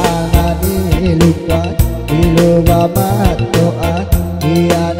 Jangan dilupa Di luar matoa Dia